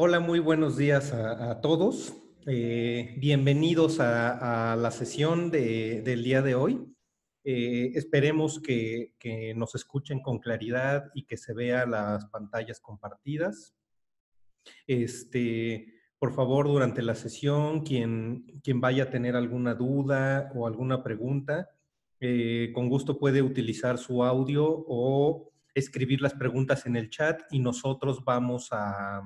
Hola, muy buenos días a, todos. Eh, bienvenidos a, la sesión del día de hoy. Eh, esperemos que, nos escuchen con claridad y que se vean las pantallas compartidas. Este, por favor, durante la sesión, quien, quien vaya a tener alguna duda o alguna pregunta, eh, con gusto puede utilizar su audio o escribir las preguntas en el chat y nosotros vamos a,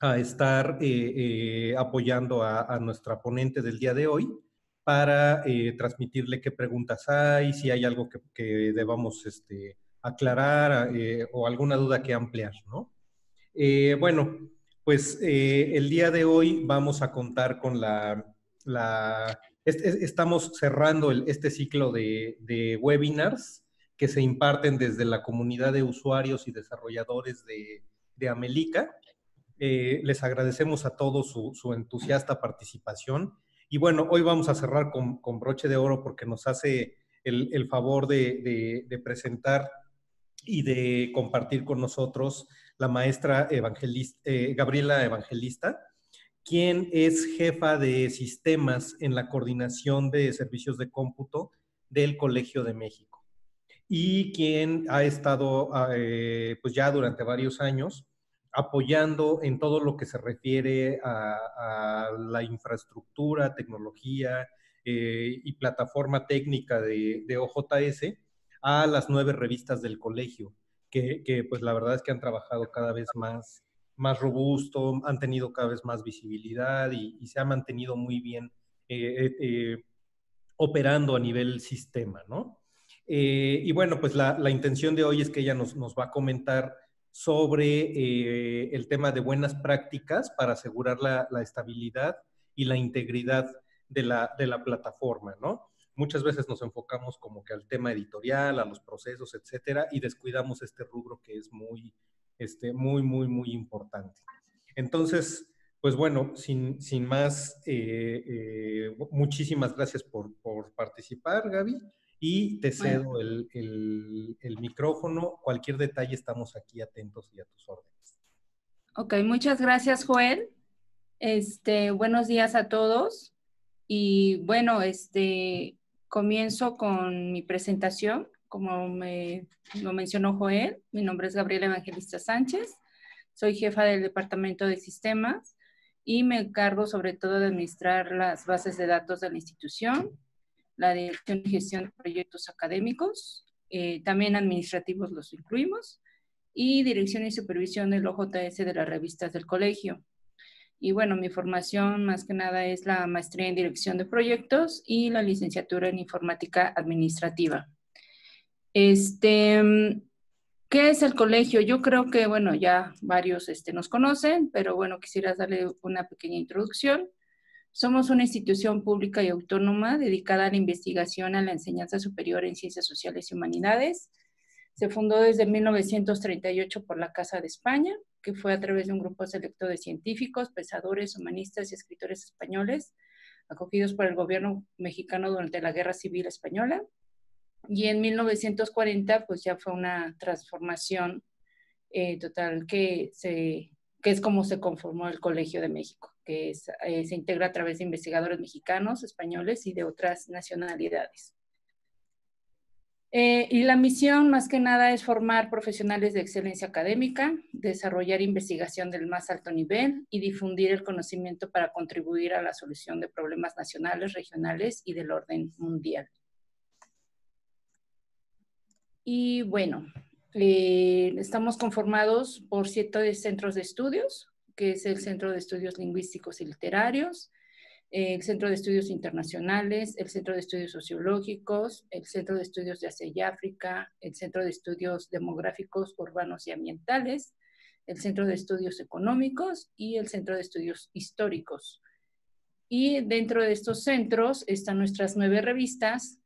a estar eh, eh, apoyando a, nuestra ponente del día de hoy para eh, transmitirle qué preguntas hay, si hay algo que, debamos este, aclarar o alguna duda que ampliar, ¿no? bueno, pues el día de hoy vamos a contar con la... la estamos cerrando este ciclo de, webinars que se imparten desde la comunidad de usuarios y desarrolladores de, de Amelica. Eh, les agradecemos a todos su, entusiasta participación. Y bueno, hoy vamos a cerrar con, broche de oro porque nos hace el, favor de, presentar y de compartir con nosotros la maestra evangelista, eh, Gabriela Evangelista, quien es jefa de sistemas en la coordinación de servicios de cómputo del Colegio de México y quien ha estado eh, pues ya durante varios años apoyando en todo lo que se refiere a, la infraestructura, tecnología eh, y plataforma técnica de, OJS a las nueve revistas del colegio, que, pues la verdad es que han trabajado cada vez más, más robusto, han tenido cada vez más visibilidad y, se ha mantenido muy bien eh, eh, operando a nivel sistema, ¿no? y bueno, pues la, intención de hoy es que ella nos, nos va a comentar sobre eh, el tema de buenas prácticas para asegurar la, estabilidad y la integridad de la, de la, plataforma, ¿no? Muchas veces nos enfocamos como que al tema editorial, a los procesos, etcétera, y descuidamos este rubro que es muy, este, muy, muy, muy importante. Entonces, pues bueno, sin, sin más, eh, eh, muchísimas gracias por, por participar, Gaby y te cedo el, micrófono. Cualquier detalle estamos aquí atentos y a tus órdenes. Ok, muchas gracias, Joel. Este, buenos días a todos. Y bueno, este, comienzo con mi presentación. Como me lo mencionó Joel, mi nombre es Gabriela Evangelista Sánchez. Soy jefa del Departamento de Sistemas y me encargo sobre todo de administrar las bases de datos de la institución, la dirección y gestión de proyectos académicos, eh, también administrativos los incluimos, y dirección y supervisión del OJS de las revistas del colegio. Y bueno, mi formación más que nada es la maestría en dirección de proyectos y la licenciatura en informática administrativa. Este, ¿Qué es el colegio? Yo creo que, bueno, ya varios este, nos conocen, pero bueno, quisiera darle una pequeña introducción. Somos una institución pública y autónoma dedicada a la investigación, a la enseñanza superior en ciencias sociales y humanidades. Se fundó desde 1938 por la Casa de España, que fue a través de un grupo selecto de científicos, pensadores, humanistas y escritores españoles, acogidos por el gobierno mexicano durante la Guerra Civil Española. Y en 1940, pues ya fue una transformación eh, total que, es como se conformó el Colegio de México que eh, se integra a través de investigadores mexicanos, españoles y de otras nacionalidades. Eh, y la misión más que nada es formar profesionales de excelencia académica, desarrollar investigación del más alto nivel y difundir el conocimiento para contribuir a la solución de problemas nacionales, regionales y del orden mundial. Y bueno, eh, estamos conformados por siete centros de estudios, que es el Centro de Estudios Lingüísticos y Literarios, el Centro de Estudios Internacionales, el Centro de Estudios Sociológicos, el Centro de Estudios de Asia y África, el Centro de Estudios Demográficos, Urbanos y Ambientales, el Centro de Estudios Económicos y el Centro de Estudios Históricos. Y dentro de estos centros están nuestras nueve revistas,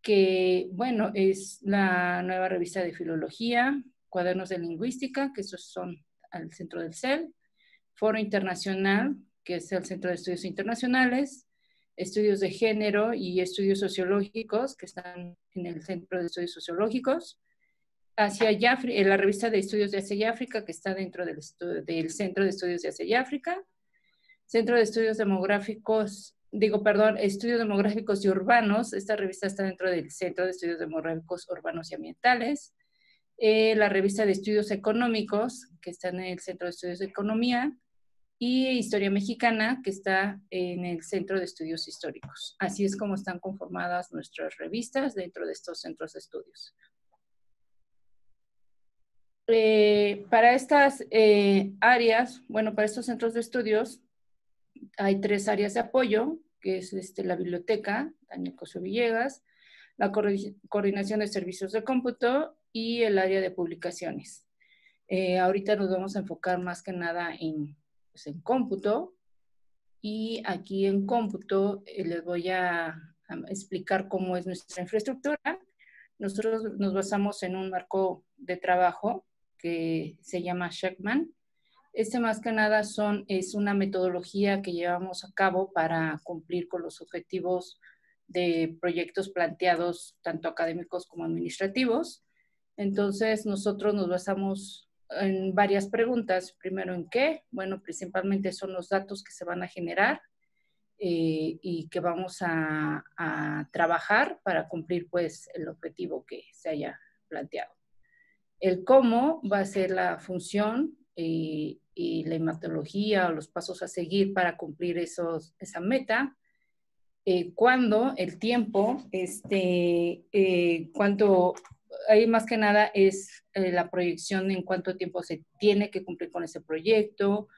que, bueno, es la nueva revista de Filología, Cuadernos de Lingüística, que esos son al centro del CEL, Foro Internacional, que es el Centro de Estudios Internacionales, Estudios de Género y Estudios Sociológicos, que están en el Centro de Estudios Sociológicos, Asia y África, la revista de estudios de Asia y África, que está dentro del, del Centro de Estudios de Asia y África. Centro de Estudios Demográficos, digo, perdón, Estudios Demográficos y Urbanos. Esta revista está dentro del Centro de Estudios Demográficos Urbanos y Ambientales. Eh, la revista de Estudios Económicos, que está en el Centro de Estudios de Economía. Y Historia Mexicana, que está en el Centro de Estudios Históricos. Así es como están conformadas nuestras revistas dentro de estos centros de estudios. Eh, para estas eh, áreas, bueno, para estos centros de estudios, hay tres áreas de apoyo, que es este, la biblioteca, Daniel Coso Villegas, la coordinación de servicios de cómputo y el área de publicaciones. Eh, ahorita nos vamos a enfocar más que nada en, pues, en cómputo y aquí en cómputo eh, les voy a, a explicar cómo es nuestra infraestructura. Nosotros nos basamos en un marco de trabajo que se llama Shackman, este más que nada son, es una metodología que llevamos a cabo para cumplir con los objetivos de proyectos planteados tanto académicos como administrativos. Entonces, nosotros nos basamos en varias preguntas. Primero, ¿en qué? Bueno, principalmente son los datos que se van a generar eh, y que vamos a, a, trabajar para cumplir pues el objetivo que se haya planteado. El cómo va a ser la función y, la hematología o los pasos a seguir para cumplir esos, esa meta. Eh, cuando el tiempo, este, eh, cuánto, ahí más que nada es eh, la proyección en cuánto tiempo se tiene que cumplir con ese proyecto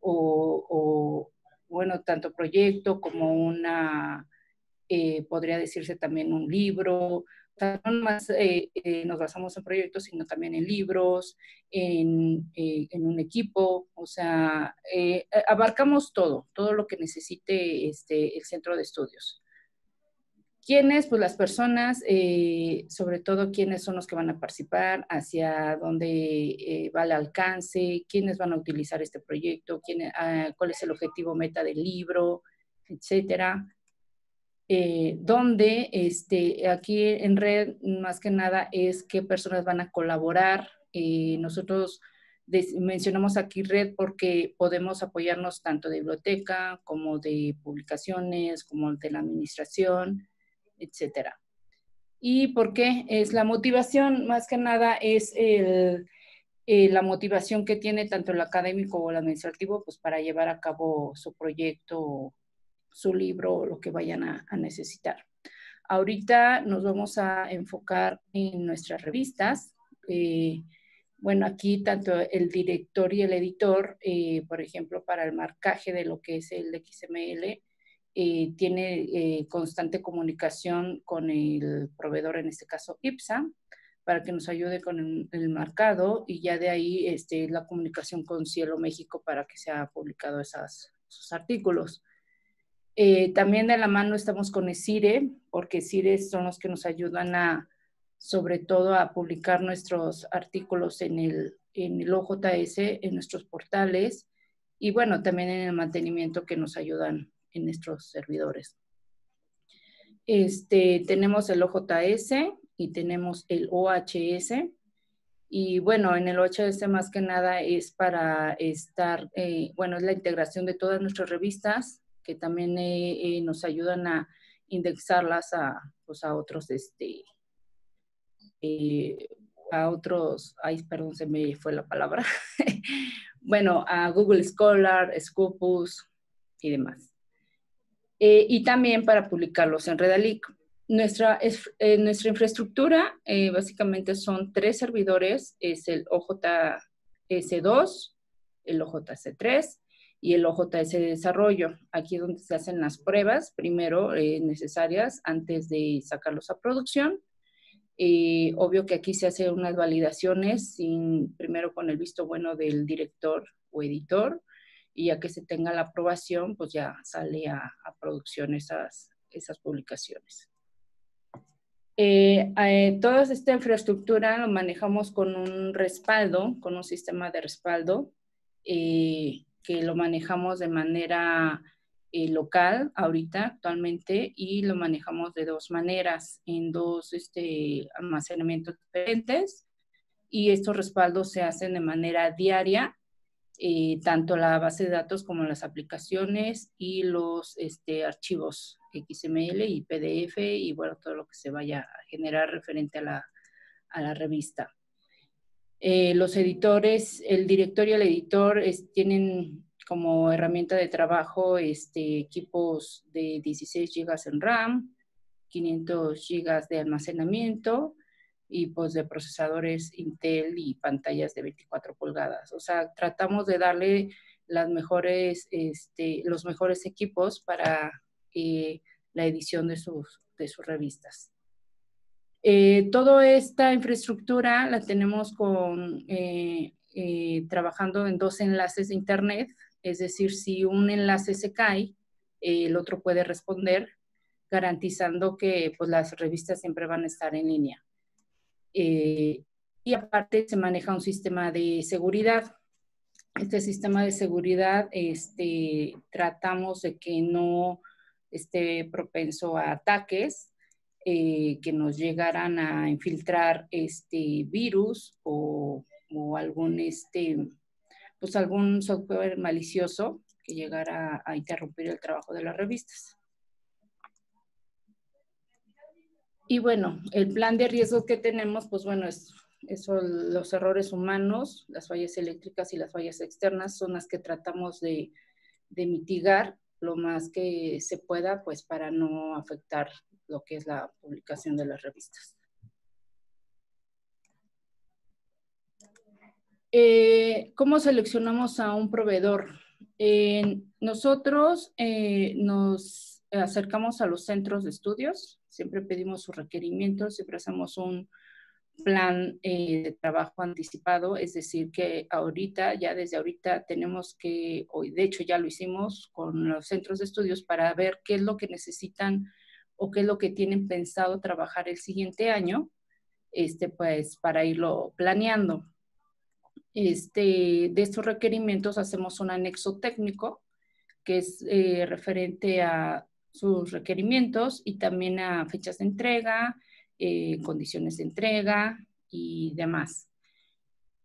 o, bueno, tanto proyecto como una, eh, podría decirse también un libro, no más eh, nos basamos en proyectos, sino también en libros, en, en un equipo, o sea, abarcamos todo, todo lo que necesite este, el centro de estudios. ¿Quiénes? Pues las personas, sobre todo quiénes son los que van a participar, hacia dónde va el alcance, quiénes van a utilizar este proyecto, quién, ah, cuál es el objetivo meta del libro, etcétera eh, donde este, aquí en red más que nada es qué personas van a colaborar. Eh, nosotros mencionamos aquí red porque podemos apoyarnos tanto de biblioteca como de publicaciones, como de la administración, etcétera. ¿Y por qué? Es la motivación, más que nada es eh, la motivación que tiene tanto el académico o el administrativo pues para llevar a cabo su proyecto su libro lo que vayan a, necesitar. Ahorita nos vamos a enfocar en nuestras revistas. Eh, bueno, aquí tanto el director y el editor, eh, por ejemplo, para el marcaje de lo que es el XML, eh, tiene constante comunicación con el proveedor, en este caso IPSA, para que nos ayude con el, marcado y ya de ahí este, la comunicación con Cielo México para que sea publicado esos artículos. Eh, también de la mano estamos con ESIRE, porque ESIRE son los que nos ayudan a, sobre todo, a publicar nuestros artículos en el, en el OJS, en nuestros portales, y bueno, también en el mantenimiento que nos ayudan nuestros servidores. Este, tenemos el OJS y tenemos el OHS. Y bueno, en el OHS más que nada es para estar, eh, bueno, es la integración de todas nuestras revistas que también eh, eh, nos ayudan a indexarlas a, pues, a otros, este, a otros, ay, perdón, se me fue la palabra, bueno, a Google Scholar, Scopus y demás. Y también para publicarlos en Redalic. Nuestra, nuestra infraestructura básicamente son tres servidores, es el OJS2, el OJS3 y el OJS de desarrollo. Aquí es donde se hacen las pruebas primero eh, necesarias antes de sacarlos a producción. Eh, obvio que aquí se hacen unas validaciones sin, primero con el visto bueno del director o editor y ya que se tenga la aprobación, pues ya sale a, producción esas, esas publicaciones. Eh, toda esta infraestructura lo manejamos con un respaldo, con un sistema de respaldo que lo manejamos de manera eh, local ahorita, actualmente, y lo manejamos de dos maneras, en dos este, almacenamientos diferentes. y estos respaldos se hacen de manera diaria, eh, tanto la base de datos como las aplicaciones y los este, archivos XML y PDF y bueno, todo lo que se vaya a generar referente a la, a la revista. Eh, los editores, el director y el editor tienen como herramienta de trabajo este, equipos de 16 GB en RAM, 500 GB de almacenamiento y pues de procesadores Intel y pantallas de 24 pulgadas. O sea, tratamos de darle las mejores, este, los mejores equipos para eh, la edición de sus, de sus revistas. Eh, toda esta infraestructura la tenemos con, eh, eh, trabajando en dos enlaces de Internet, es decir, si un enlace se cae, el otro puede responder, garantizando que pues, las revistas siempre van a estar en línea. Y aparte se maneja un sistema de seguridad. Este sistema de seguridad este, tratamos de que no esté propenso a ataques, eh, que nos llegaran a infiltrar este virus o, algún, este, pues algún software malicioso que llegara a interrumpir el trabajo de las revistas. Y bueno, el plan de riesgo que tenemos, pues bueno, es eso, los errores humanos, las fallas eléctricas y las fallas externas son las que tratamos de, mitigar lo más que se pueda, pues para no afectar lo que es la publicación de las revistas. Eh, ¿Cómo seleccionamos a un proveedor? nosotros eh, nos acercamos a los centros de estudios, siempre pedimos sus requerimientos, siempre hacemos un plan eh, de trabajo anticipado, es decir, que ahorita, ya desde ahorita tenemos que, hoy de hecho ya lo hicimos con los centros de estudios para ver qué es lo que necesitan o qué es lo que tienen pensado trabajar el siguiente año, este, pues para irlo planeando. Este, de estos requerimientos hacemos un anexo técnico que es eh, referente a sus requerimientos y también a fechas de entrega, eh, condiciones de entrega y demás.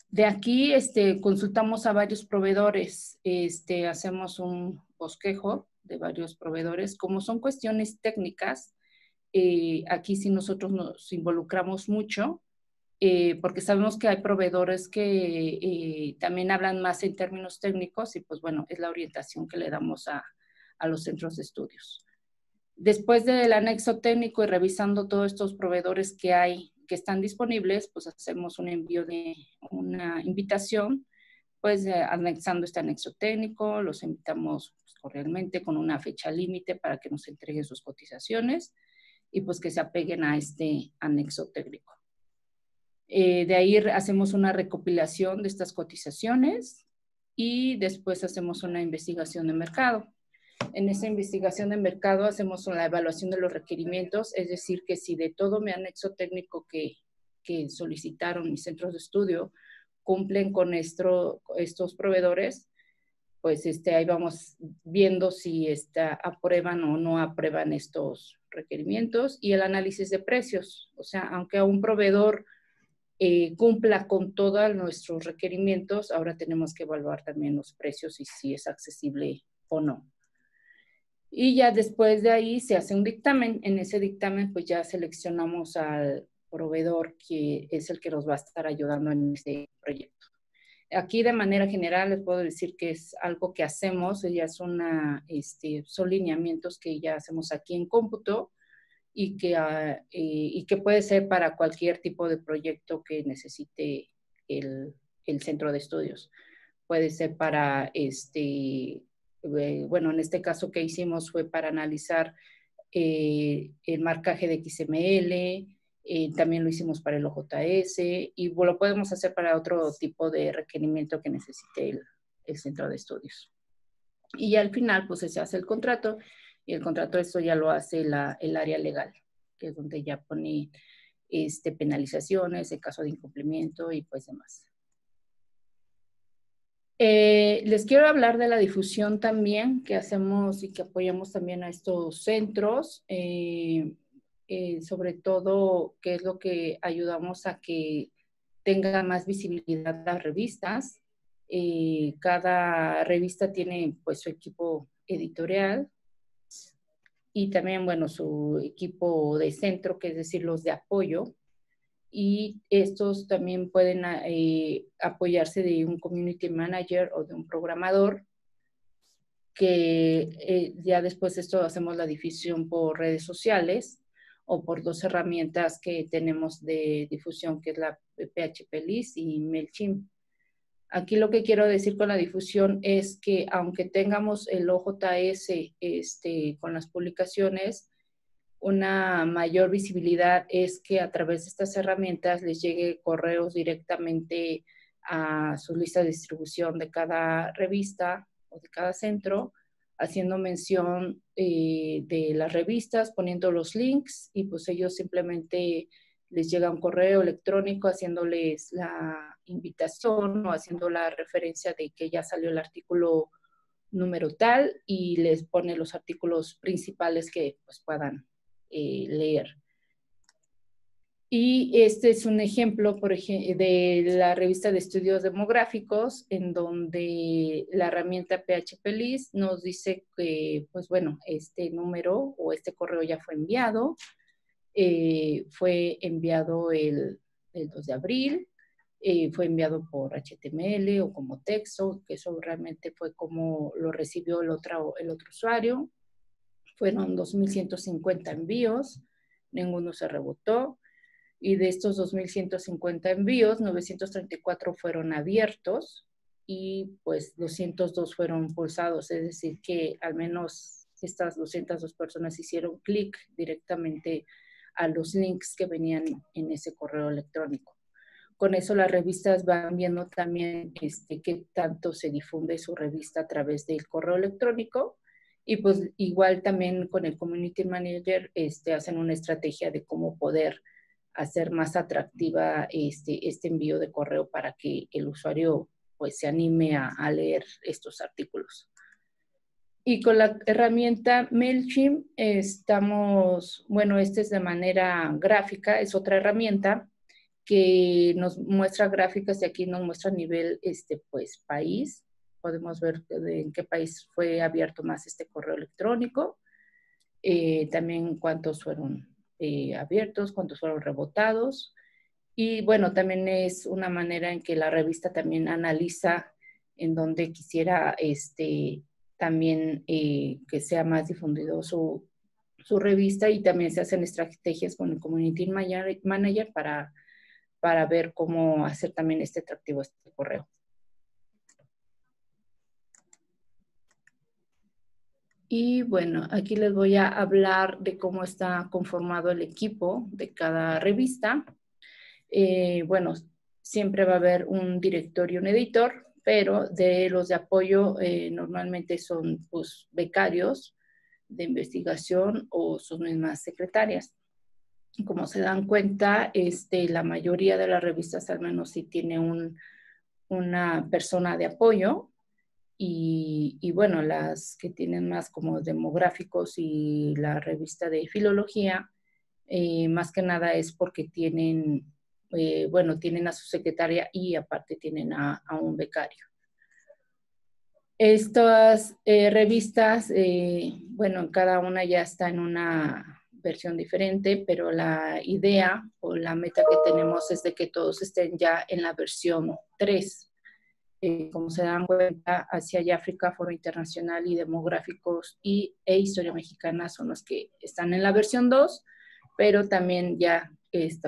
De aquí este, consultamos a varios proveedores, este, hacemos un bosquejo de varios proveedores. Como son cuestiones técnicas, eh, aquí sí nosotros nos involucramos mucho, eh, porque sabemos que hay proveedores que también hablan más en términos técnicos y pues bueno, es la orientación que le damos a, a los centros de estudios. Después del anexo técnico y revisando todos estos proveedores que hay, que están disponibles, pues hacemos un envío de una invitación, pues anexando este anexo técnico, los invitamos realmente con una fecha límite para que nos entreguen sus cotizaciones y pues que se apeguen a este anexo técnico. Eh, de ahí hacemos una recopilación de estas cotizaciones y después hacemos una investigación de mercado. En esa investigación de mercado hacemos una evaluación de los requerimientos, es decir, que si de todo mi anexo técnico que, solicitaron mis centros de estudio cumplen con estos proveedores, pues este, ahí vamos viendo si está, aprueban o no aprueban estos requerimientos y el análisis de precios. O sea, aunque a un proveedor eh, cumpla con todos nuestros requerimientos, ahora tenemos que evaluar también los precios y si es accesible o no. Y ya después de ahí se hace un dictamen. En ese dictamen, pues ya seleccionamos al proveedor que es el que nos va a estar ayudando en este proyecto. Aquí de manera general les puedo decir que es algo que hacemos, ya son, este, son lineamientos que ya hacemos aquí en cómputo y que, ah, eh, y que puede ser para cualquier tipo de proyecto que necesite el, el centro de estudios. Puede ser para, este, eh, bueno, en este caso que hicimos fue para analizar eh, el marcaje de XML, eh, también lo hicimos para el OJS y lo podemos hacer para otro tipo de requerimiento que necesite el, centro de estudios. Y al final, pues se hace el contrato y el contrato esto ya lo hace la, el área legal, que es donde ya pone este, penalizaciones en caso de incumplimiento y pues demás. Eh, les quiero hablar de la difusión también que hacemos y que apoyamos también a estos centros. Eh, eh, sobre todo qué es lo que ayudamos a que tenga más visibilidad las revistas. Cada revista tiene pues su equipo editorial y también, bueno, su equipo de centro, que es decir, los de apoyo. Y estos también pueden eh, apoyarse de un community manager o de un programador, que eh, ya después de esto hacemos la difusión por redes sociales o por dos herramientas que tenemos de difusión, que es la PHP List y MailChimp. Aquí lo que quiero decir con la difusión es que aunque tengamos el OJS este, con las publicaciones, una mayor visibilidad es que a través de estas herramientas les llegue correos directamente a su lista de distribución de cada revista o de cada centro, haciendo mención eh, de las revistas, poniendo los links y pues ellos simplemente les llega un correo electrónico haciéndoles la invitación o haciendo la referencia de que ya salió el artículo número tal y les pone los artículos principales que pues, puedan eh, leer. Y este es un ejemplo, por ejemplo, de la revista de estudios demográficos, en donde la herramienta PHP List nos dice que, pues bueno, este número o este correo ya fue enviado, eh, fue enviado el, 2 de abril, eh, fue enviado por HTML o como texto, que eso realmente fue como lo recibió el otro, el otro usuario. Fueron 2.150 envíos, ninguno se rebotó. Y de estos 2.150 envíos, 934 fueron abiertos y pues 202 fueron pulsados, es decir, que al menos estas 202 personas hicieron clic directamente a los links que venían en ese correo electrónico. Con eso las revistas van viendo también este, qué tanto se difunde su revista a través del correo electrónico y pues igual también con el Community Manager este, hacen una estrategia de cómo poder hacer más atractiva este, este envío de correo para que el usuario pues se anime a leer estos artículos. Y con la herramienta MailChimp estamos, bueno, este es de manera gráfica, es otra herramienta que nos muestra gráficas y aquí nos muestra a nivel, este, pues, país. Podemos ver en qué país fue abierto más este correo electrónico. Eh, también cuántos fueron eh, abiertos, cuántos fueron rebotados. Y bueno, también es una manera en que la revista también analiza en donde quisiera este, también eh, que sea más difundido su, su, revista y también se hacen estrategias con el Community Manager para, para ver cómo hacer también este atractivo este correo. Y bueno, aquí les voy a hablar de cómo está conformado el equipo de cada revista. Eh, bueno, siempre va a haber un director y un editor pero de los de apoyo eh, normalmente son pues, becarios de investigación o sus mismas secretarias. Como se dan cuenta, este, la mayoría de las revistas al menos sí tiene un, una persona de apoyo y, bueno, las que tienen más como demográficos y la revista de filología, eh, más que nada es porque tienen eh, bueno, tienen a su secretaria y aparte tienen a, un becario. Estas eh, revistas, bueno, cada una ya está en una versión diferente, pero la idea o la meta que tenemos es de que todos estén ya en la versión 3. Como se dan cuenta, Asia y África, Foro Internacional y Demográficos y, e Historia Mexicana son los que están en la versión 2, pero también ya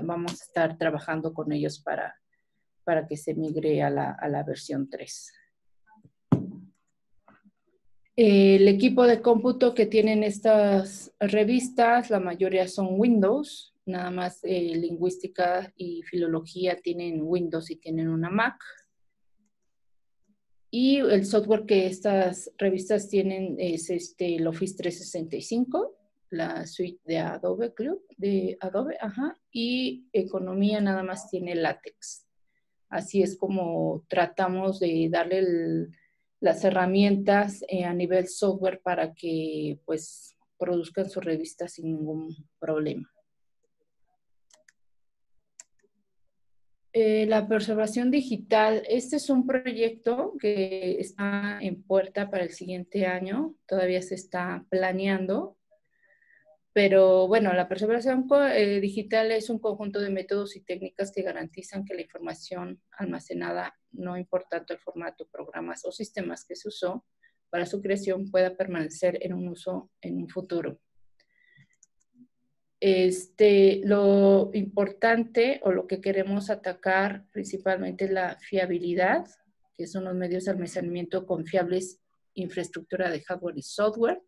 vamos a estar trabajando con ellos para, para que se migre a la, a la versión 3. El equipo de cómputo que tienen estas revistas, la mayoría son Windows, nada más eh, lingüística y filología tienen Windows y tienen una Mac. Y el software que estas revistas tienen es este, el Office 365 la suite de Adobe Club, de Adobe, ajá, y economía nada más tiene látex. Así es como tratamos de darle las herramientas eh, a nivel software para que pues produzcan su revista sin ningún problema. Eh, la preservación digital, este es un proyecto que está en puerta para el siguiente año, todavía se está planeando, pero bueno, la preservación eh, digital es un conjunto de métodos y técnicas que garantizan que la información almacenada, no importando el formato, programas o sistemas que se usó para su creación, pueda permanecer en un uso en un futuro. Este, lo importante o lo que queremos atacar principalmente es la fiabilidad, que son los medios de almacenamiento confiables, infraestructura de hardware y software,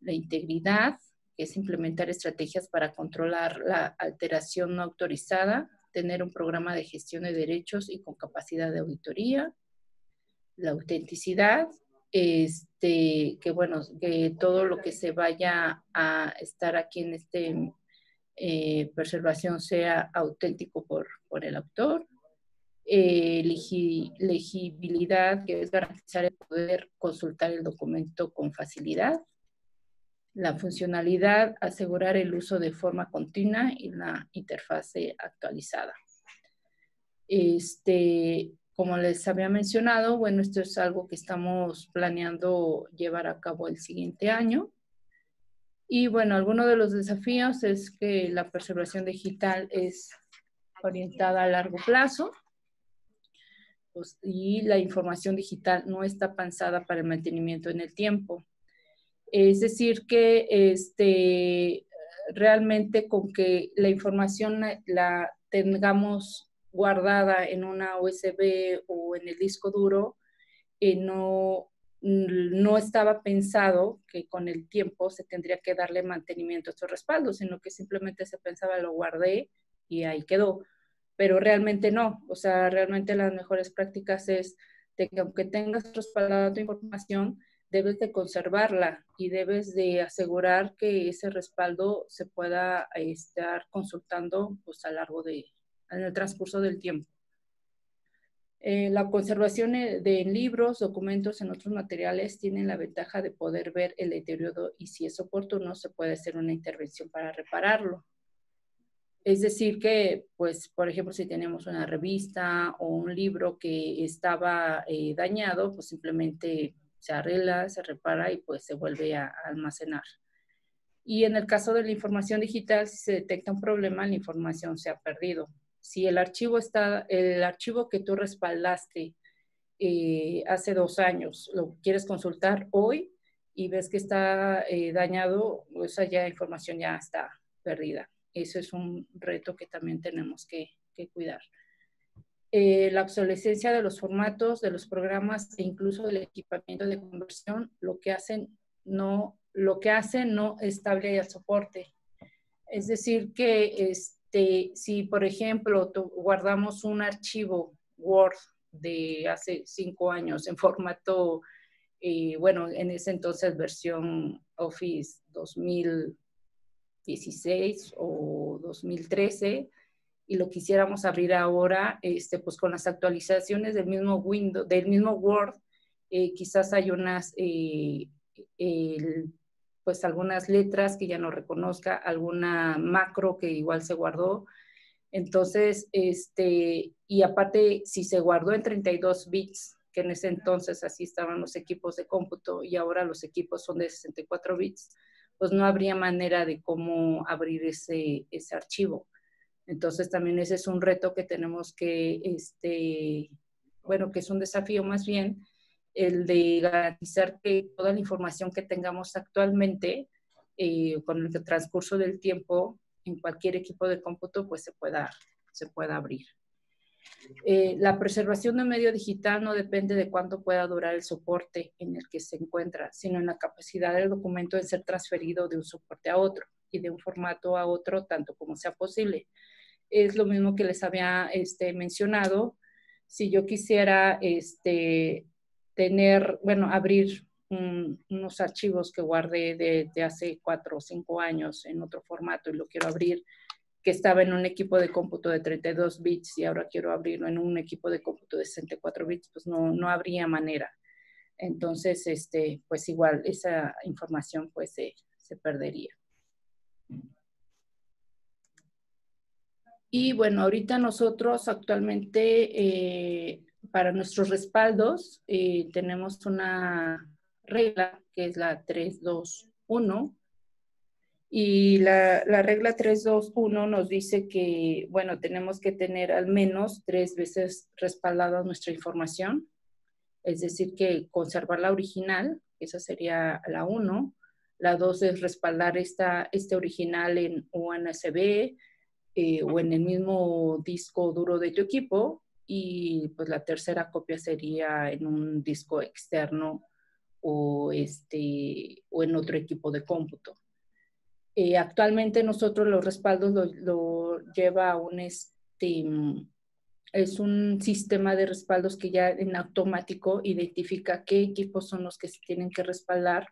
la integridad, que es implementar estrategias para controlar la alteración no autorizada, tener un programa de gestión de derechos y con capacidad de auditoría, la autenticidad, este, que bueno, que todo lo que se vaya a estar aquí en este eh, preservación sea auténtico por, por el autor, eh, legibilidad, que es garantizar el poder consultar el documento con facilidad, la funcionalidad, asegurar el uso de forma continua y la interfase actualizada. Este, como les había mencionado, bueno, esto es algo que estamos planeando llevar a cabo el siguiente año. Y bueno, algunos de los desafíos es que la preservación digital es orientada a largo plazo pues, y la información digital no está pensada para el mantenimiento en el tiempo. Es decir, que este, realmente con que la información la tengamos guardada en una USB o en el disco duro, eh, no, no estaba pensado que con el tiempo se tendría que darle mantenimiento a estos respaldos, sino que simplemente se pensaba, lo guardé y ahí quedó. Pero realmente no, o sea, realmente las mejores prácticas es de que aunque tengas respaldada tu información, debes de conservarla y debes de asegurar que ese respaldo se pueda estar consultando pues, a largo de, en el transcurso del tiempo. Eh, la conservación eh, de libros, documentos, en otros materiales tiene la ventaja de poder ver el deterioro y si es oportuno se puede hacer una intervención para repararlo. Es decir que, pues, por ejemplo, si tenemos una revista o un libro que estaba eh, dañado, pues simplemente se arregla, se repara y pues se vuelve a almacenar. Y en el caso de la información digital, si se detecta un problema, la información se ha perdido si el archivo está, el archivo que tú respaldaste eh, hace dos años, lo quieres consultar hoy y ves que está eh, dañado, esa ya información ya está perdida. Eso es un reto que también tenemos que, cuidar. Eh, la obsolescencia de los formatos, de los programas e incluso del equipamiento de conversión, lo que hacen no, lo que hace no estable el soporte. Es decir, que es, este, si, por ejemplo, guardamos un archivo Word de hace cinco años en formato, eh, bueno, en ese entonces versión Office 2016 o 2013, y lo quisiéramos abrir ahora, este, pues con las actualizaciones del mismo Windows, del mismo Word, eh, quizás hay unas, eh, el pues algunas letras que ya no reconozca, alguna macro que igual se guardó. Entonces, este, y aparte, si se guardó en 32 bits, que en ese entonces así estaban los equipos de cómputo y ahora los equipos son de 64 bits, pues no habría manera de cómo abrir ese, ese archivo. Entonces también ese es un reto que tenemos que, este, bueno, que es un desafío más bien, el de garantizar que toda la información que tengamos actualmente eh, con el transcurso del tiempo en cualquier equipo de cómputo pues se pueda, se pueda abrir. Eh, la preservación de medio digital no depende de cuánto pueda durar el soporte en el que se encuentra, sino en la capacidad del documento de ser transferido de un soporte a otro y de un formato a otro tanto como sea posible. Es lo mismo que les había este, mencionado. Si yo quisiera este, tener, bueno, abrir unos archivos que guardé de, hace cuatro o cinco años en otro formato y lo quiero abrir, que estaba en un equipo de cómputo de 32 bits y ahora quiero abrirlo en un equipo de cómputo de 64 bits, pues no, no habría manera. Entonces, este, pues igual esa información pues se, se perdería. Y bueno, ahorita nosotros actualmente eh, para nuestros respaldos eh, tenemos una regla que es la 321 y la, la, regla 321 nos dice que, bueno, tenemos que tener al menos tres veces respaldada nuestra información, es decir, que conservar la original, esa sería la 1. La 2 es respaldar esta, este original en USB eh, o en el mismo disco duro de tu equipo. Y pues la tercera copia sería en un disco externo o, este, o en otro equipo de cómputo. Eh, actualmente nosotros los respaldos lo, lleva un, este, es un sistema de respaldos que ya en automático identifica qué equipos son los que se tienen que respaldar,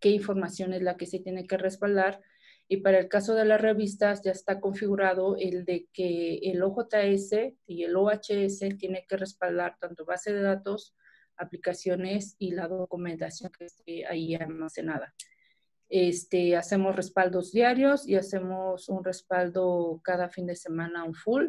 qué información es la que se tiene que respaldar. Y para el caso de las revistas ya está configurado el de que el OJS y el OHS tiene que respaldar tanto base de datos, aplicaciones y la documentación que esté ahí almacenada. Este, hacemos respaldos diarios y hacemos un respaldo cada fin de semana, un full.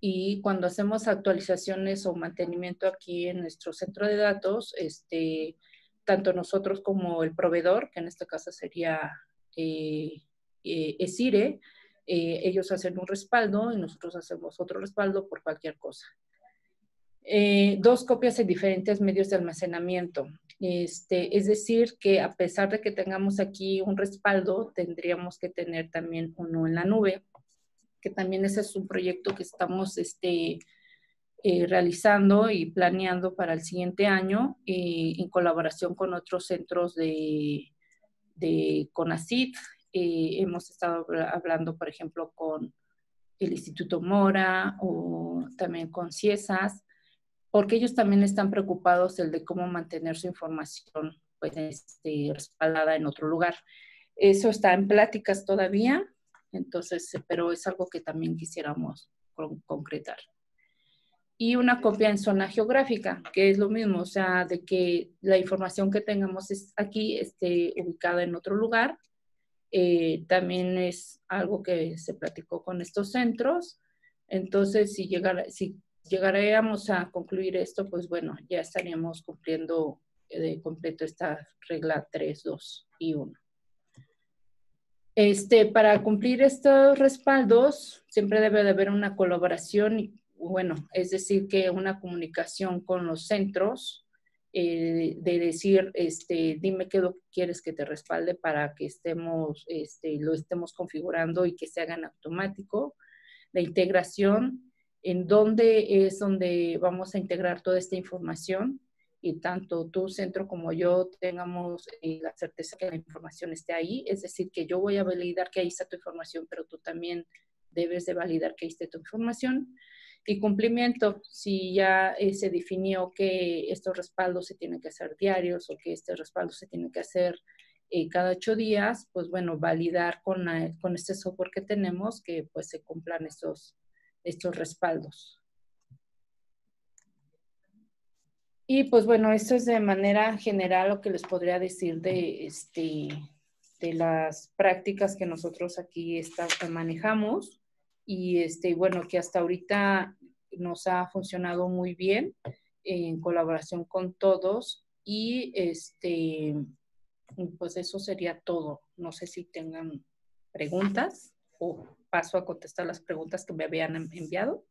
Y cuando hacemos actualizaciones o mantenimiento aquí en nuestro centro de datos, este, tanto nosotros como el proveedor, que en este caso sería eh, eh, ESIRE, eh, ellos hacen un respaldo y nosotros hacemos otro respaldo por cualquier cosa. Eh, dos copias en diferentes medios de almacenamiento. Este, es decir, que a pesar de que tengamos aquí un respaldo, tendríamos que tener también uno en la nube, que también ese es un proyecto que estamos este, eh, realizando y planeando para el siguiente año eh, en colaboración con otros centros de, de CONACIT. hemos estado hablando, por ejemplo, con el Instituto Mora o también con CIESAS porque ellos también están preocupados el de cómo mantener su información pues, este, respaldada en otro lugar. Eso está en pláticas todavía, entonces, pero es algo que también quisiéramos concretar. Y una copia en zona geográfica, que es lo mismo, o sea, de que la información que tengamos aquí esté ubicada en otro lugar. Eh, también es algo que se platicó con estos centros. Entonces, si, llegara, si llegaríamos a concluir esto, pues bueno, ya estaríamos cumpliendo de completo esta regla 3, 2 y 1. Este, para cumplir estos respaldos, siempre debe de haber una colaboración, bueno, es decir, que una comunicación con los centros, eh, de decir, este, dime qué lo que quieres que te respalde para que estemos, este, lo estemos configurando y que se haga en automático. La integración, en dónde es donde vamos a integrar toda esta información y tanto tu centro como yo tengamos eh, la certeza que la información esté ahí. Es decir, que yo voy a validar que ahí está tu información, pero tú también debes de validar que ahí esté tu información. Y cumplimiento, si ya eh, se definió que estos respaldos se tienen que hacer diarios o que este respaldo se tiene que hacer eh, cada ocho días, pues bueno, validar con, con este software que tenemos que pues se cumplan estos, estos respaldos. Y pues bueno, esto es de manera general lo que les podría decir de, este, de las prácticas que nosotros aquí está, manejamos y este, bueno, que hasta ahorita nos ha funcionado muy bien en colaboración con todos y este, pues eso sería todo. No sé si tengan preguntas o paso a contestar las preguntas que me habían enviado.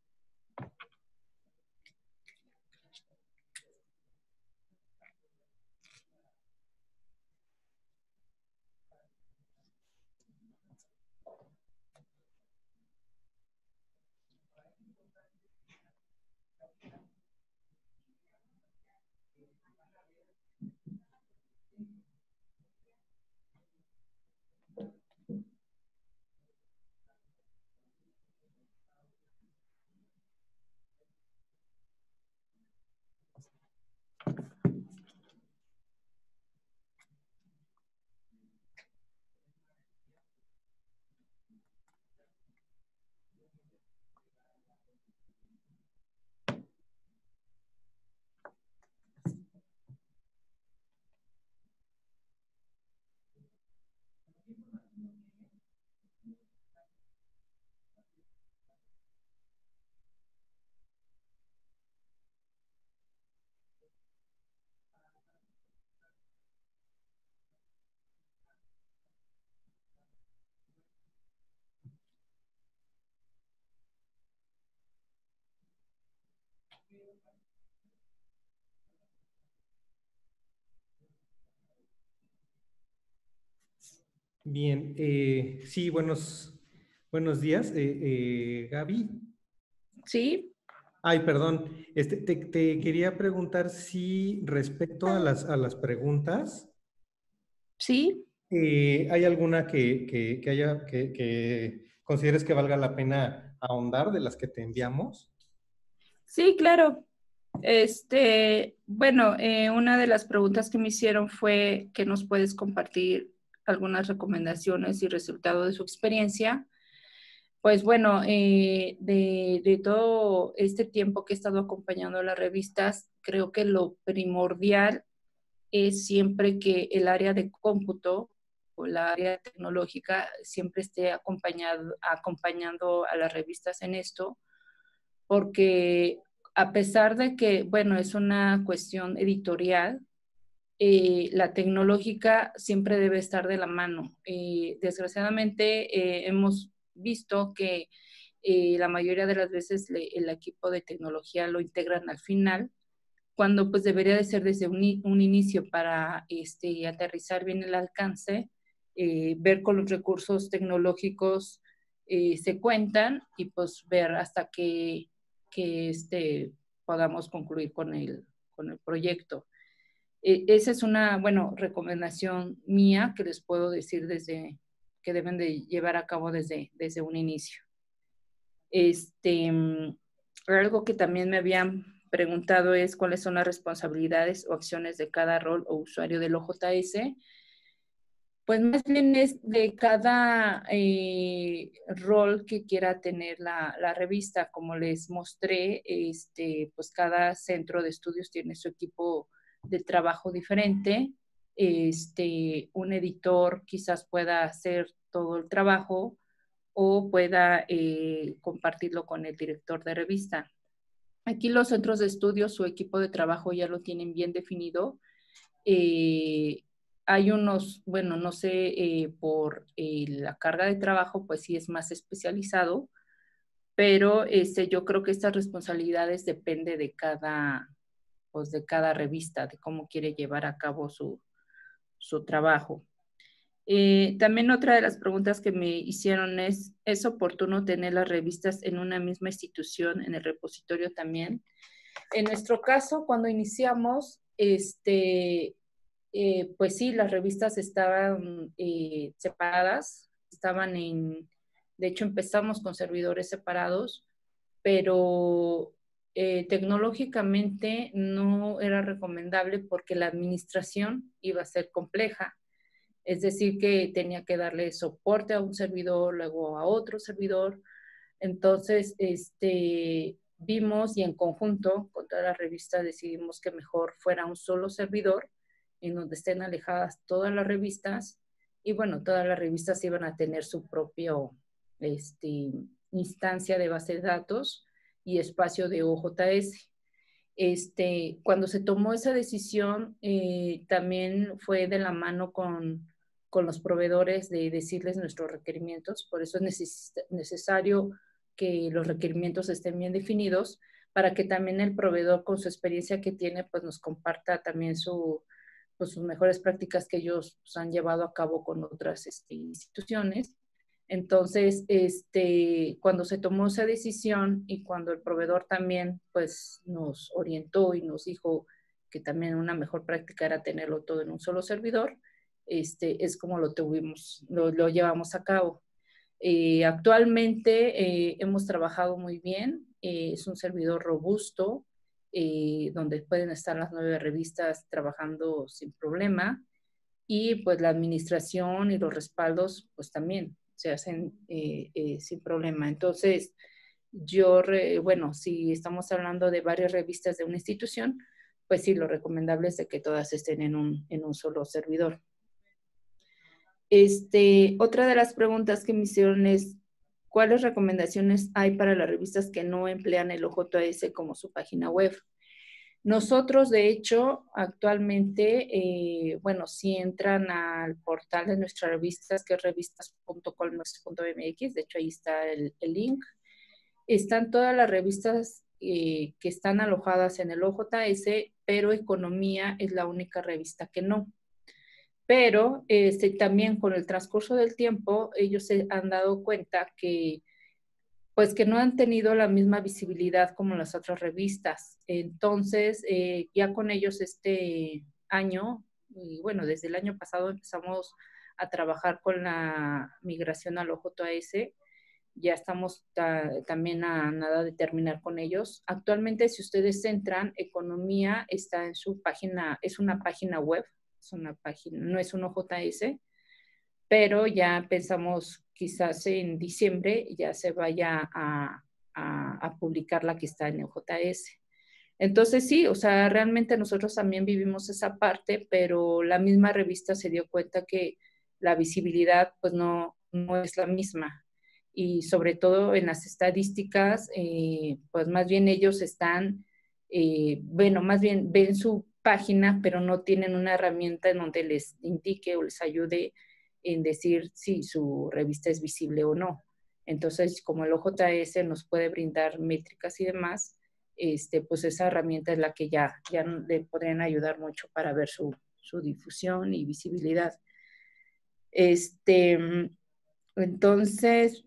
Bien, eh, sí, buenos, buenos días, eh, eh, Gaby. Sí. Ay, perdón, este, te, quería preguntar si respecto a las, a las preguntas. Sí. ¿Hay alguna que, haya, que, que consideres que valga la pena ahondar de las que te enviamos? Sí, claro. Este, bueno, una de las preguntas que me hicieron fue que nos puedes compartir algunas recomendaciones y resultados de su experiencia. Pues bueno, eh, de, todo este tiempo que he estado acompañando las revistas, creo que lo primordial es siempre que el área de cómputo o la área tecnológica siempre esté acompañado, acompañando a las revistas en esto, porque a pesar de que, bueno, es una cuestión editorial, eh, la tecnológica siempre debe estar de la mano. Eh, desgraciadamente eh, hemos visto que la mayoría de las veces el equipo de tecnología lo integran al final, cuando pues debería de ser desde un, inicio para este, aterrizar bien el alcance, ver con los recursos tecnológicos se cuentan y pues ver hasta que, este, podamos concluir con el proyecto. E, esa es una, bueno, recomendación mía que les puedo decir desde que deben de llevar a cabo desde, desde un inicio. Este, mm, algo que también me habían preguntado es cuáles son las responsabilidades o acciones de cada rol o usuario del OJS. Pues más bien es de cada eh, rol que quiera tener la, la, revista. Como les mostré, este, pues cada centro de estudios tiene su equipo de trabajo diferente. Este, un editor quizás pueda hacer todo el trabajo o pueda eh, compartirlo con el director de revista. Aquí los centros de estudio, su equipo de trabajo ya lo tienen bien definido. Eh, hay unos, bueno, no sé, eh, por la carga de trabajo, pues sí es más especializado, pero este, yo creo que estas responsabilidades depende de cada, pues, de cada revista, de cómo quiere llevar a cabo su, trabajo. Eh, también otra de las preguntas que me hicieron es, ¿es oportuno tener las revistas en una misma institución, en el repositorio también? En nuestro caso, cuando iniciamos, este, eh, pues sí, las revistas estaban eh, separadas, estaban en, de hecho empezamos con servidores separados, pero eh, tecnológicamente no era recomendable porque la administración iba a ser compleja. Es decir, que tenía que darle soporte a un servidor, luego a otro servidor. Entonces, este, vimos y en conjunto con toda la revista decidimos que mejor fuera un solo servidor en donde estén alejadas todas las revistas y bueno, todas las revistas iban a tener su propio este, instancia de base de datos y espacio de OJS. Este, cuando se tomó esa decisión, eh, también fue de la mano con, con, los proveedores de decirles nuestros requerimientos. Por eso es necesario que los requerimientos estén bien definidos para que también el proveedor con su experiencia que tiene, pues nos comparta también su, pues, sus mejores prácticas que ellos pues, han llevado a cabo con otras este, instituciones entonces, este, cuando se tomó esa decisión y cuando el proveedor también pues, nos orientó y nos dijo que también una mejor práctica era tenerlo todo en un solo servidor, este, es como lo tuvimos, lo, llevamos a cabo. Eh, actualmente eh, hemos trabajado muy bien, eh, es un servidor robusto, donde pueden estar las nueve revistas trabajando sin problema y pues la administración y los respaldos pues también se hacen eh, eh, sin problema. Entonces, yo, bueno, si estamos hablando de varias revistas de una institución, pues sí, lo recomendable es de que todas estén en un, en un solo servidor. Este, otra de las preguntas que me hicieron es, ¿cuáles recomendaciones hay para las revistas que no emplean el OJS como su página web? Nosotros, de hecho, actualmente, eh, bueno, si entran al portal de nuestras revistas, que es revistas.colmex.mx, de hecho ahí está el, link, están todas las revistas eh, que están alojadas en el OJS, pero Economía es la única revista que no. pero este, también con el transcurso del tiempo ellos se han dado cuenta que pues que no han tenido la misma visibilidad como las otras revistas. Entonces, eh, ya con ellos este año, y bueno, desde el año pasado empezamos a trabajar con la migración al OJS. Ya estamos también a nada de terminar con ellos. Actualmente, si ustedes entran, Economía está en su página, es una página web es una página, no es un OJS, pero ya pensamos quizás en diciembre ya se vaya a, a, publicar la que está en OJS. Entonces sí, o sea, realmente nosotros también vivimos esa parte, pero la misma revista se dio cuenta que la visibilidad pues no, no es la misma. Y sobre todo en las estadísticas, eh, pues más bien ellos están, eh, bueno, más bien ven su página, pero no tienen una herramienta en donde les indique o les ayude en decir si su revista es visible o no. Entonces, como el OJS nos puede brindar métricas y demás, este, pues esa herramienta es la que ya, ya le podrían ayudar mucho para ver su, su difusión y visibilidad. Este, entonces,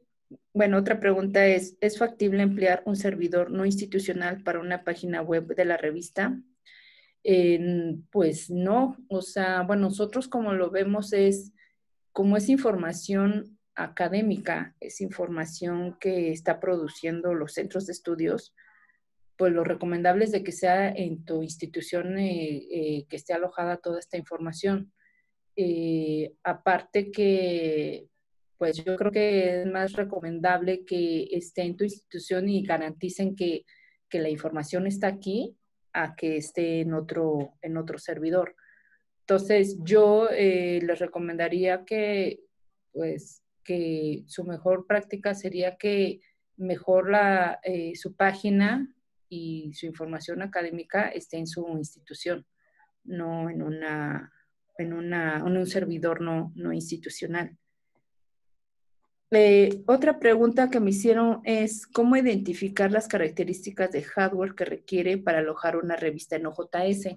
bueno, otra pregunta es, ¿es factible emplear un servidor no institucional para una página web de la revista? pues no, o sea, bueno, nosotros como lo vemos es, como es información académica, es información que está produciendo los centros de estudios, pues lo recomendable es de que sea en tu institución eh, eh, que esté alojada toda esta información. Eh, aparte que, pues yo creo que es más recomendable que esté en tu institución y garanticen que, que la información está aquí a que esté en otro, en otro servidor. Entonces, yo eh, les recomendaría que, pues, que su mejor práctica sería que mejor la, eh, su página y su información académica esté en su institución, no en, una, en, una, un servidor no, no institucional. Eh, otra pregunta que me hicieron es cómo identificar las características de hardware que requiere para alojar una revista en OJS.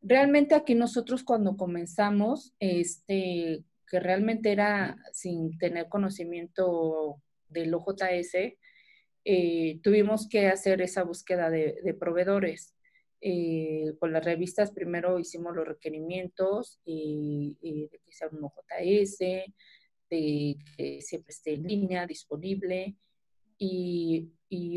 Realmente aquí nosotros cuando comenzamos, este, que realmente era sin tener conocimiento del OJS, eh, tuvimos que hacer esa búsqueda de, proveedores. Eh, con las revistas primero hicimos los requerimientos de que sea un OJS, de que siempre esté en línea, disponible y,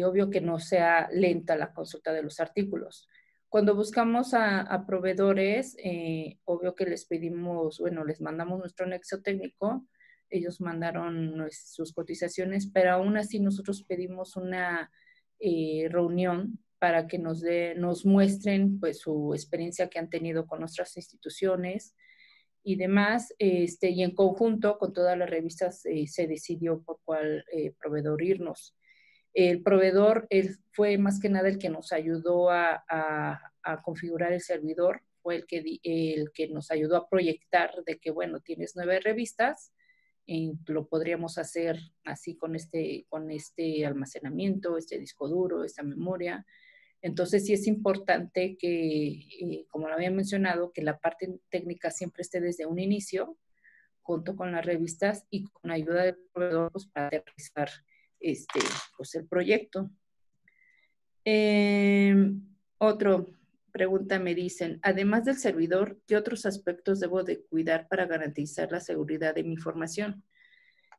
obvio que no sea lenta la consulta de los artículos. Cuando buscamos a, proveedores, eh, obvio que les pedimos, bueno, les mandamos nuestro nexo técnico, ellos mandaron sus cotizaciones, pero aún así nosotros pedimos una eh, reunión para que nos, de, nos muestren pues, su experiencia que han tenido con nuestras instituciones, y demás, este, y en conjunto con todas las revistas eh, se decidió por cuál proveedor irnos. El proveedor fue más que nada el que nos ayudó a, configurar el servidor, fue el que, nos ayudó a proyectar de que, bueno, tienes nueve revistas, y lo podríamos hacer así con este, con este almacenamiento, este disco duro, esta memoria, entonces sí es importante que, eh, como lo había mencionado, que la parte técnica siempre esté desde un inicio, junto con las revistas y con ayuda del proveedor pues, para realizar este, pues, el proyecto. Eh, otra pregunta me dicen, además del servidor, ¿qué otros aspectos debo de cuidar para garantizar la seguridad de mi información?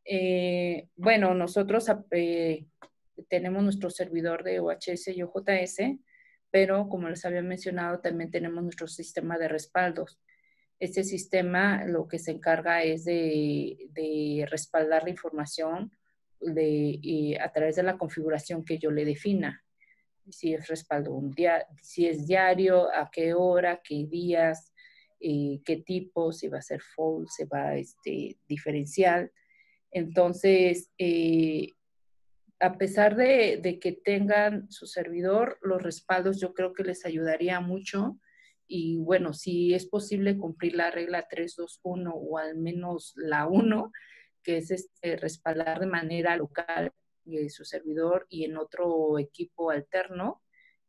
Eh, bueno, nosotros tenemos nuestro servidor de OHS y OJS, pero como les había mencionado, también tenemos nuestro sistema de respaldos. Este sistema lo que se encarga es de, respaldar la información de, a través de la configuración que yo le defina. Si es respaldo un día, si es diario, a qué hora, qué días, eh, qué tipo, si va a ser full, si va este, diferencial. Entonces, eh, a pesar de, que tengan su servidor, los respaldos yo creo que les ayudaría mucho. Y bueno, si es posible cumplir la regla 321 o al menos la 1, que es este, respaldar de manera local eh, su servidor y en otro equipo alterno,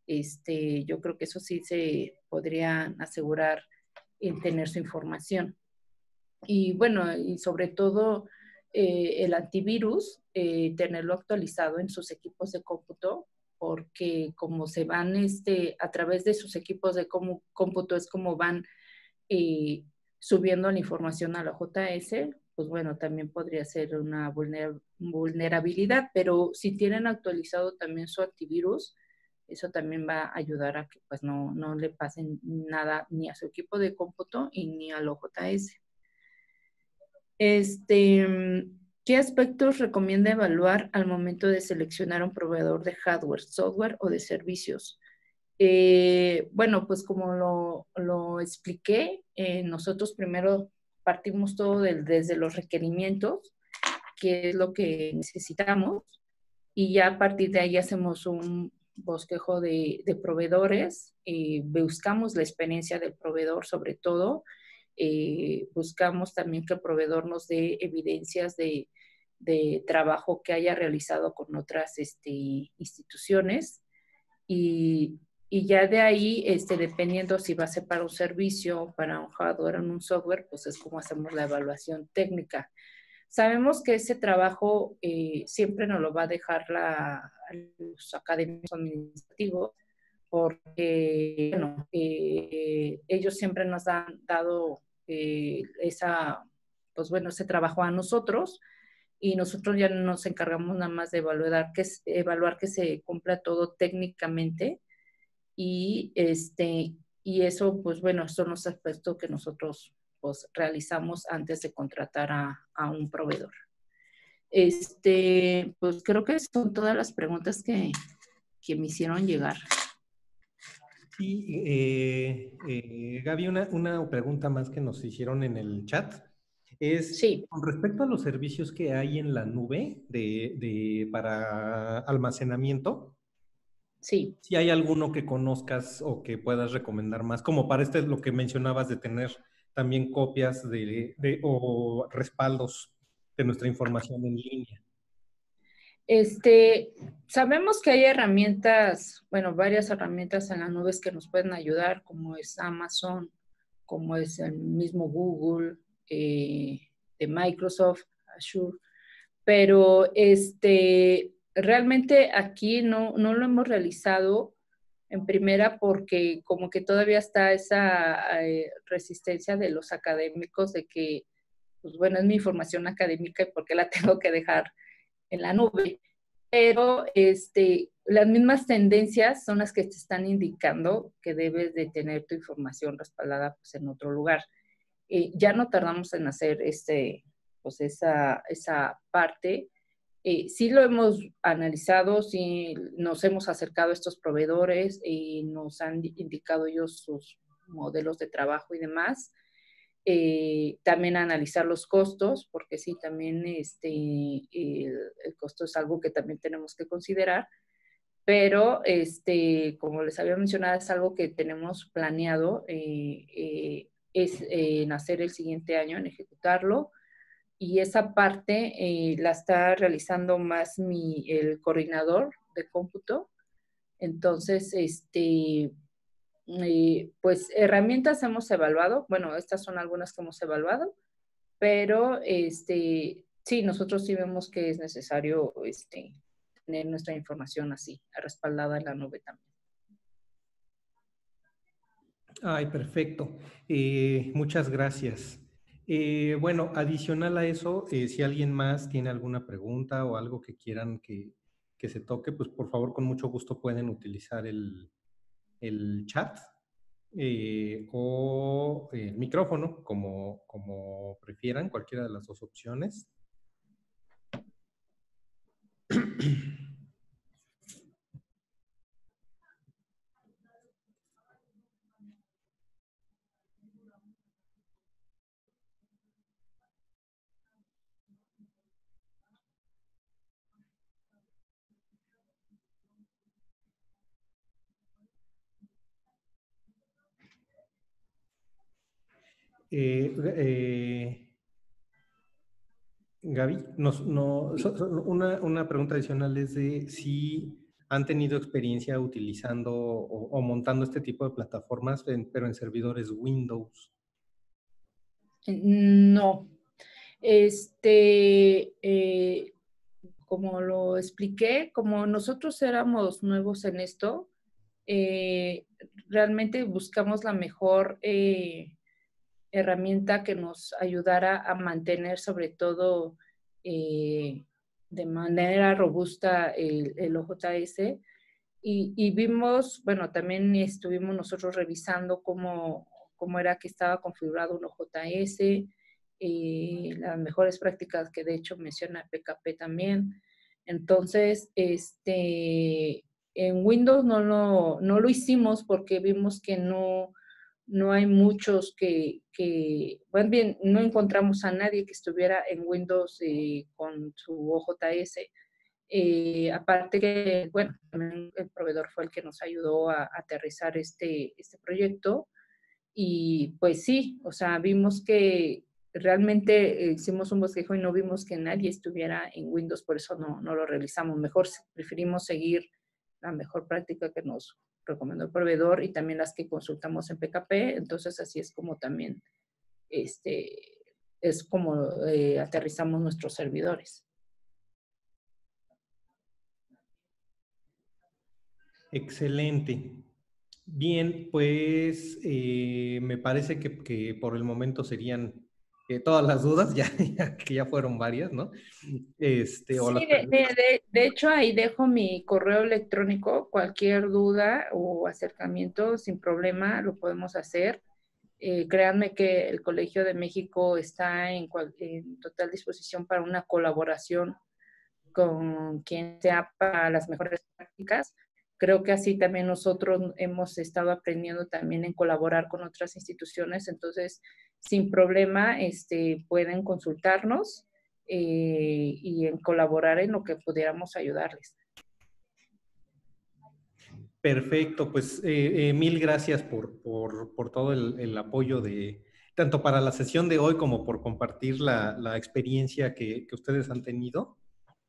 este, yo creo que eso sí se podría asegurar en tener su información. Y bueno, y sobre todo eh, el antivirus, eh, tenerlo actualizado en sus equipos de cómputo, porque como se van este, a través de sus equipos de cómputo, es como van eh, subiendo la información a la JS, pues bueno, también podría ser una vulnerabilidad, pero si tienen actualizado también su antivirus, eso también va a ayudar a que pues no, no le pasen nada ni a su equipo de cómputo y ni al OJS. Este, ¿Qué aspectos recomienda evaluar al momento de seleccionar un proveedor de hardware, software o de servicios? Eh, bueno, pues como lo, lo expliqué, eh, nosotros primero partimos todo desde los requerimientos, que es lo que necesitamos, y ya a partir de ahí hacemos un bosquejo de, de proveedores, eh, buscamos la experiencia del proveedor sobre todo, eh, buscamos también que el proveedor nos dé evidencias de, de trabajo que haya realizado con otras este, instituciones y, y, ya de ahí, este, dependiendo si va a ser para un servicio, para un hardware o un software, pues es como hacemos la evaluación técnica. Sabemos que ese trabajo eh, siempre nos lo va a dejar la, los académicos administrativos, porque eh, ellos siempre nos han dado eh, esa, pues bueno, ese trabajo a nosotros y nosotros ya nos encargamos nada más de evaluar que, evaluar que se cumpla todo técnicamente y, este, y eso, pues bueno, son los aspectos que nosotros pues, realizamos antes de contratar a, un proveedor. Este, pues creo que son todas las preguntas que, me hicieron llegar. Sí, eh, eh, Gaby, una, una, pregunta más que nos hicieron en el chat es sí. con respecto a los servicios que hay en la nube de, de, para almacenamiento. Sí. Si hay alguno que conozcas o que puedas recomendar más, como para este lo que mencionabas de tener también copias de, o respaldos de nuestra información en línea. Este, sabemos que hay herramientas, bueno, varias herramientas en las nubes que nos pueden ayudar, como es Amazon, como es el mismo Google, eh, de Microsoft, Azure, pero este, realmente aquí no, no lo hemos realizado en primera porque como que todavía está esa eh, resistencia de los académicos de que, pues bueno, es mi información académica y por qué la tengo que dejar en la nube. Pero este, las mismas tendencias son las que te están indicando que debes de tener tu información respaldada pues, en otro lugar. Eh, ya no tardamos en hacer este, pues esa, esa parte eh, sí lo hemos analizado, sí nos hemos acercado a estos proveedores y nos han indicado ellos sus modelos de trabajo y demás. Eh, también analizar los costos, porque sí, también este, el, costo es algo que también tenemos que considerar, pero este, como les había mencionado, es algo que tenemos planeado, eh, es en hacer el siguiente año, en ejecutarlo y esa parte eh, la está realizando más mi, el coordinador de cómputo. Entonces, este, eh, pues herramientas hemos evaluado, bueno, estas son algunas que hemos evaluado, pero este, sí, nosotros sí vemos que es necesario este, tener nuestra información así, respaldada en la nube también. Ay, perfecto. Eh, muchas gracias. Eh, bueno, adicional a eso, eh, si alguien más tiene alguna pregunta o algo que quieran que, se toque, pues por favor, con mucho gusto pueden utilizar el, chat eh, o el micrófono, como, como prefieran, cualquiera de las dos opciones. Eh, eh, Gaby, una, pregunta adicional es de si han tenido experiencia utilizando o, montando este tipo de plataformas, pero en servidores Windows. No. Este, eh, como lo expliqué, como nosotros éramos nuevos en esto, eh, realmente buscamos la mejor eh, herramienta que nos ayudara a mantener sobre todo de manera robusta el, el OJS. Y, y, vimos, bueno, también estuvimos nosotros revisando cómo, cómo era que estaba configurado un OJS, eh, las mejores prácticas que de hecho menciona PKP también. Entonces, este, en Windows no lo, no lo hicimos porque vimos que no, no hay muchos que, que, bueno, bien, no encontramos a nadie que estuviera en Windows eh, con su OJS. Eh, aparte que, bueno, el proveedor fue el que nos ayudó a, aterrizar este, este proyecto. Y pues sí, o sea, vimos que realmente hicimos un bosquejo y no vimos que nadie estuviera en Windows, por eso no, no lo realizamos. Mejor preferimos seguir la mejor práctica que nos recomendó el proveedor y también las que consultamos en PKP. Entonces, así es como también este, es como eh, aterrizamos nuestros servidores. Excelente. Bien, pues eh, me parece que, por el momento serían eh, todas las dudas, ya, que ya fueron varias, ¿no? Este, sí, de, hecho ahí dejo mi correo electrónico, cualquier duda o acercamiento sin problema lo podemos hacer. Eh, créanme que el Colegio de México está en, en total disposición para una colaboración con quien sea para las mejores prácticas Creo que así también nosotros hemos estado aprendiendo también en colaborar con otras instituciones, entonces sin problema este, pueden consultarnos eh, y en colaborar en lo que pudiéramos ayudarles. Perfecto, pues eh, eh, mil gracias por, por, todo el, apoyo de tanto para la sesión de hoy como por compartir la, la experiencia que, que, ustedes han tenido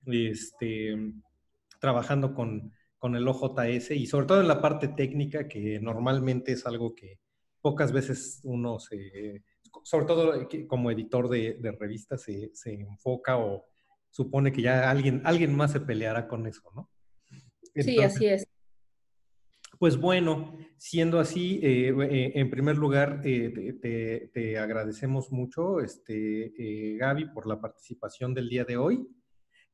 este, trabajando con, con el OJS y sobre todo en la parte técnica, que normalmente es algo que pocas veces uno se, sobre todo como editor de, revistas, se, enfoca o supone que ya alguien, alguien más se peleará con eso, ¿no? sí, así es. Pues bueno, siendo así, eh, eh, en primer lugar, eh, te, te, agradecemos mucho, este, Gaby, por la participación del día de hoy.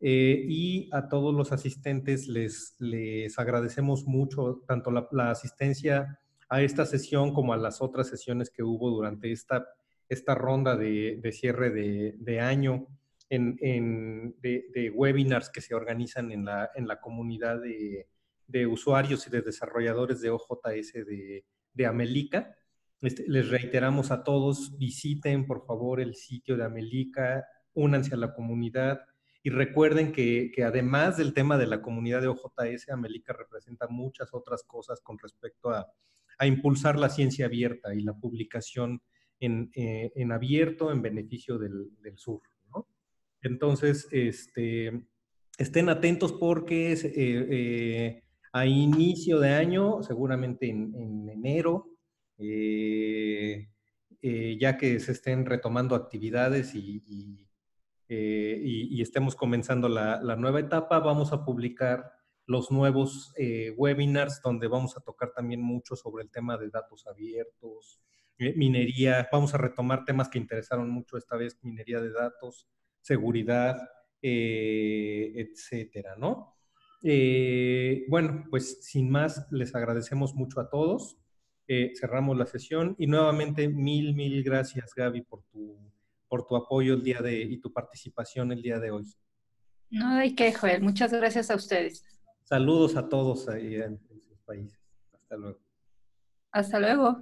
Eh, y a todos los asistentes les, les agradecemos mucho tanto la, asistencia a esta sesión como a las otras sesiones que hubo durante esta, esta ronda de, de cierre de, de año en, en de, webinars que se organizan en la, en la comunidad de, usuarios y de desarrolladores de OJS de, Amelica. Este, les reiteramos a todos, visiten por favor el sitio de Amelica, únanse a la comunidad, y recuerden que, además del tema de la comunidad de OJS, Amelica representa muchas otras cosas con respecto a, impulsar la ciencia abierta y la publicación en, eh, abierto en beneficio del, sur. Entonces, este, estén atentos porque eh, eh, a inicio de año, seguramente en, enero, ya que se estén retomando actividades y eh, y, estemos comenzando la, nueva etapa, vamos a publicar los nuevos eh, webinars donde vamos a tocar también mucho sobre el tema de datos abiertos, eh, minería, vamos a retomar temas que interesaron mucho esta vez, minería de datos, seguridad, etcétera, ¿no? bueno, pues sin más, les agradecemos mucho a todos. cerramos la sesión y nuevamente mil, mil gracias Gaby por tu por tu apoyo el día de y tu participación el día de hoy. No hay que, Joel. Muchas gracias a ustedes. Saludos a todos ahí en sus países. Hasta luego. Hasta luego.